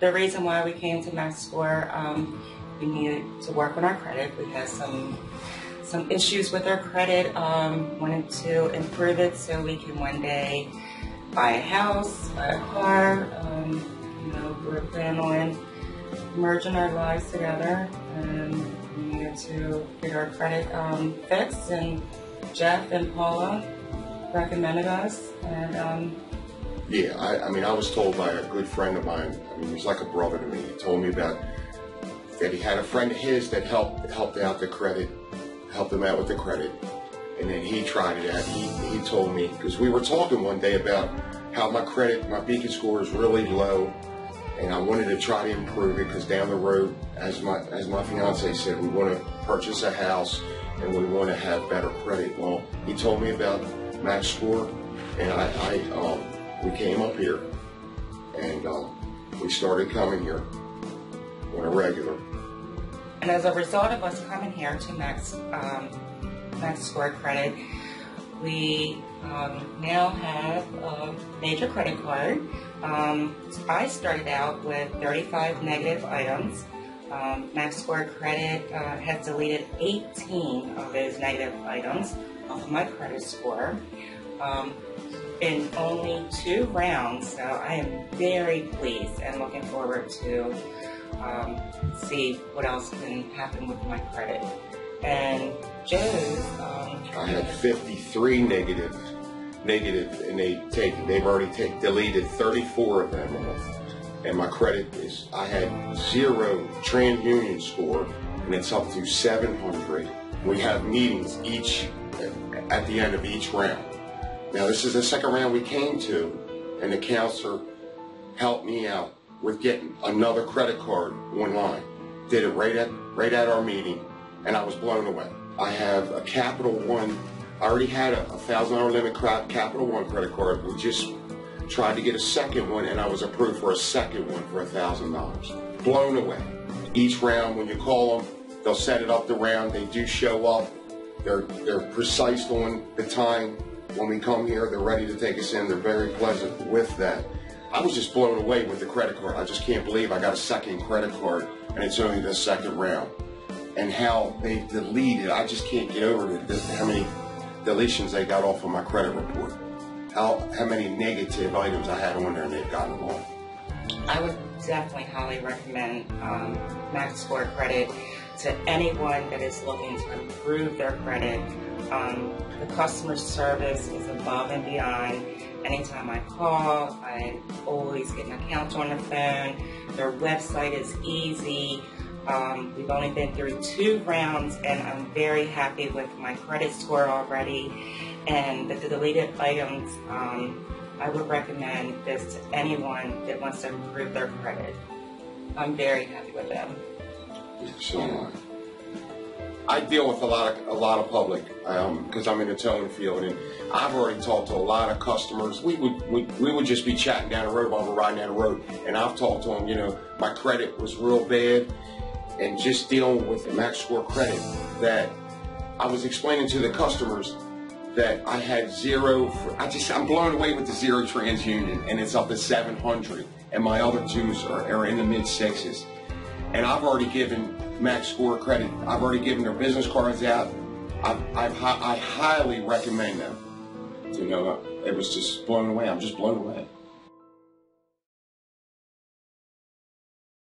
the reason why we came to Max Score, um, we needed to work on our credit. We had some some issues with our credit. Um, wanted to improve it so we can one day buy a house, buy a car. Um, you know, we're planning on merging our lives together, and we needed to get our credit um, fixed. And Jeff and Paula recommended us, and um, Yeah, I, I mean, I was told by a good friend of mine. I mean, he's like a brother to me. He told me about that he had a friend of his that helped helped out the credit, helped him out with the credit, and then he tried it out. He he told me because we were talking one day about how my credit, my beacon score is really low, and I wanted to try to improve it because down the road, as my as my fiance said, we want to purchase a house and we want to have better credit. Well, he told me about Max Score, and I, I um, we came up here and um, we started coming here on a regular. And as a result of us coming here to Max, um, Max Score Credit, we um, now have a major credit card. Um, I started out with 35 negative items. Um, Max Score Credit uh, has deleted 18 of those negative items off of my credit score. Um, in only two rounds, so I am very pleased and looking forward to um, see what else can happen with my credit. And Joe's, um, I had 53 negative, negative, and they take they've already take deleted 34 of them. And my credit is I had zero TransUnion score, and it's up to 700. We have meetings each at the end of each round. Now this is the second round we came to, and the counselor helped me out with getting another credit card online. Did it right at right at our meeting, and I was blown away. I have a Capital One. I already had a thousand dollar limit cra- Capital One credit card. We just tried to get a second one, and I was approved for a second one for a thousand dollars. Blown away. Each round, when you call them, they'll set it up the round. They do show up. They're they're precise on the time when we come here. They're ready to take us in. They're very pleasant with that. I was just blown away with the credit card. I just can't believe I got a second credit card, and it's only the second round. And how they deleted. I just can't get over it. how many deletions they got off of my credit report. How how many negative items I had on there, and they've gotten off. I would definitely highly recommend um, Max Score Credit to anyone that is looking to improve their credit. Um, the customer service is above and beyond. Anytime I call, I always get an account on the phone. Their website is easy. Um, we've only been through two rounds, and I'm very happy with my credit score already. And the deleted items, um, I would recommend this to anyone that wants to improve their credit. I'm very happy with them. So I. Deal with a lot of a lot of public um, because I'm in the towing field, and I've already talked to a lot of customers. We would we, we would just be chatting down the road while we're riding down the road, and I've talked to them. You know, my credit was real bad, and just dealing with the Max Score credit that I was explaining to the customers that I had zero. For, I just I'm blown away with the zero TransUnion, and it's up to 700, and my other twos are, are in the mid sixes, and I've already given Max Score credit. I've already given their business cards out. I've, I've I highly recommend them. You know, it was just blown away. I'm just blown away.